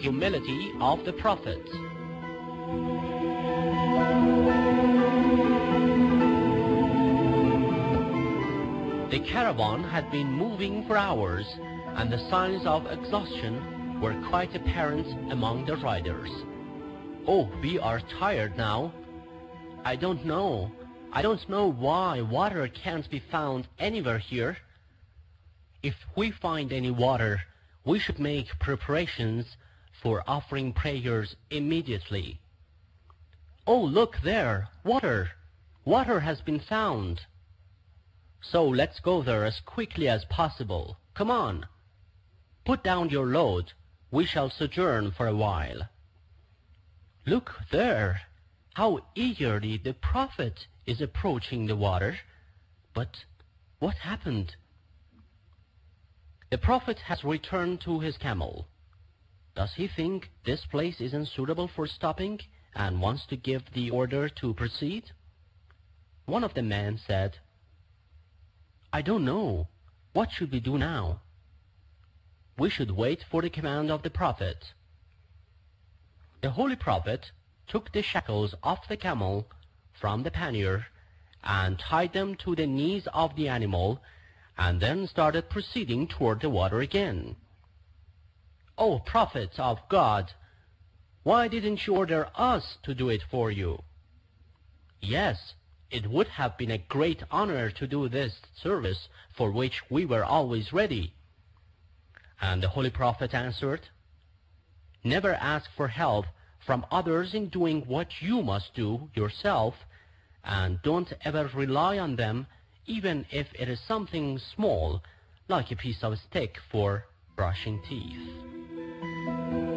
humility of the Prophet. The caravan had been moving for hours, and the signs of exhaustion were quite apparent among the riders. Oh, we are tired now. I don't know. I don't know why water can't be found anywhere here. If we find any water, we should make preparations for offering prayers immediately. Oh, look there! Water! Water has been found! So let's go there as quickly as possible. Come on. Put down your load. We shall sojourn for a while. Look there. How eagerly the Prophet is approaching the water. But what happened? The Prophet has returned to his camel. Does he think this place isn't suitable for stopping and wants to give the order to proceed? One of the men said, I don't know. What should we do now? We should wait for the command of the Prophet. The Holy Prophet took the shackles off the camel from the pannier and tied them to the knees of the animal and then started proceeding toward the water again. O Prophet of God, why didn't you order us to do it for you? Yes, it would have been a great honor to do this service for which we were always ready. And the Holy Prophet answered, Never ask for help from others in doing what you must do yourself, and don't ever rely on them even if it is something small, like a piece of stick for brushing teeth. Bye.